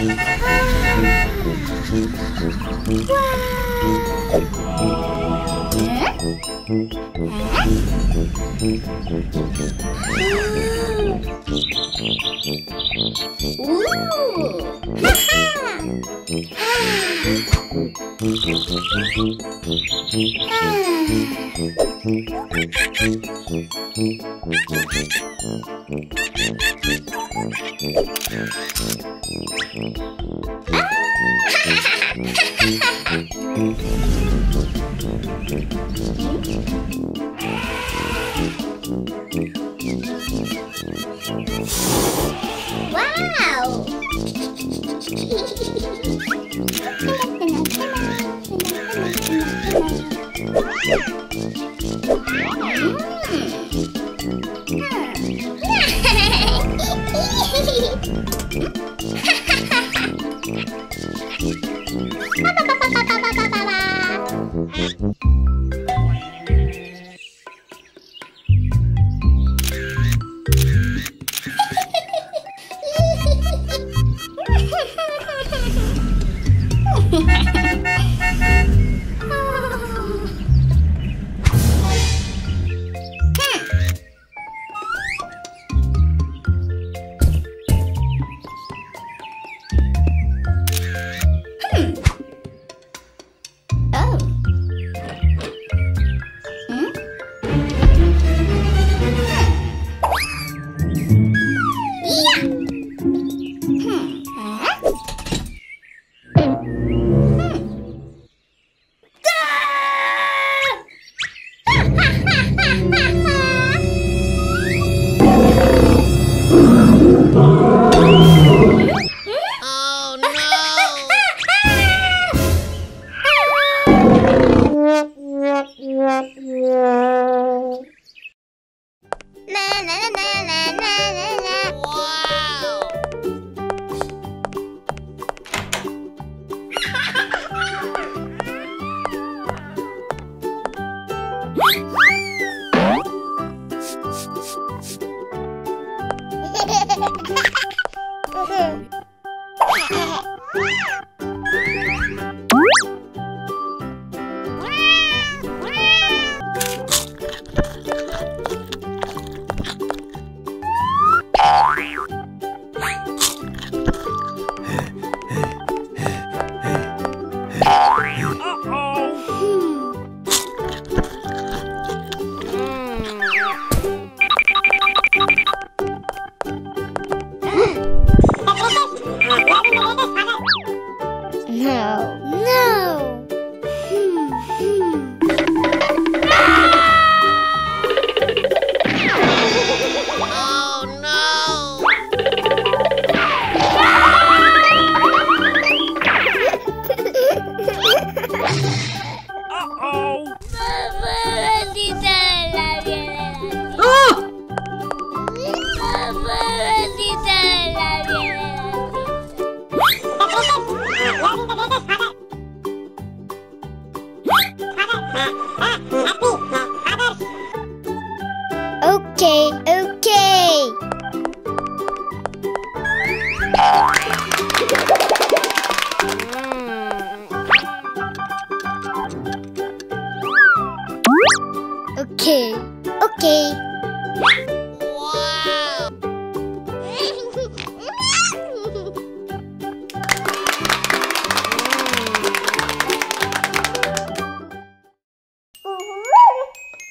Wow. Ah! Ha ha ha! パパパパパパパパ。Hey. okay.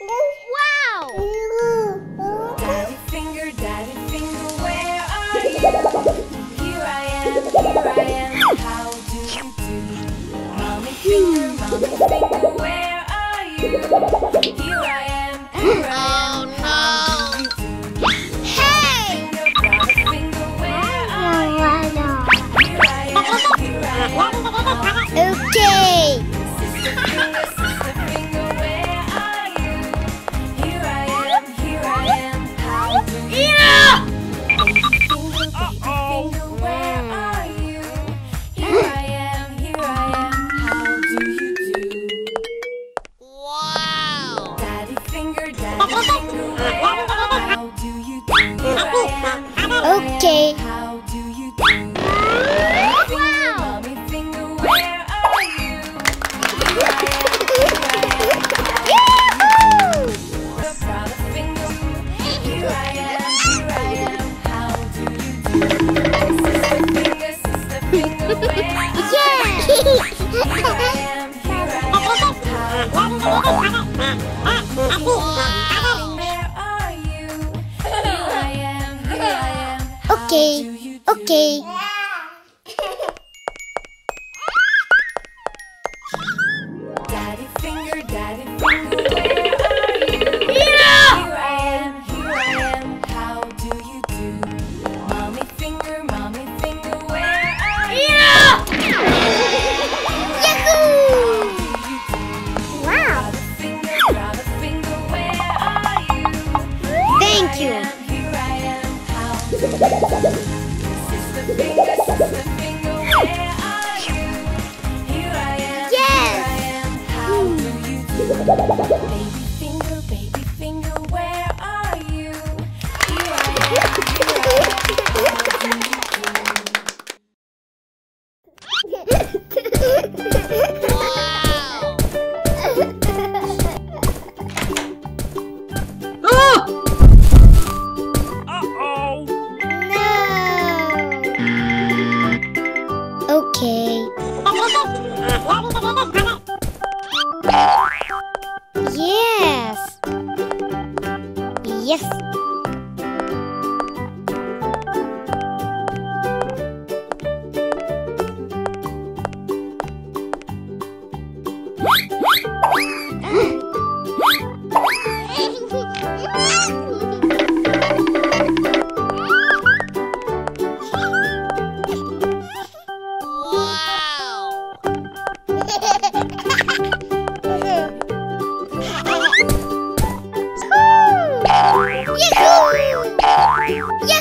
Wow! wow! Daddy finger, daddy finger, where are you? Here I am, here I am, how do you do? Mommy finger, mommy finger, Okay. Okay. や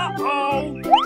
Uh-oh!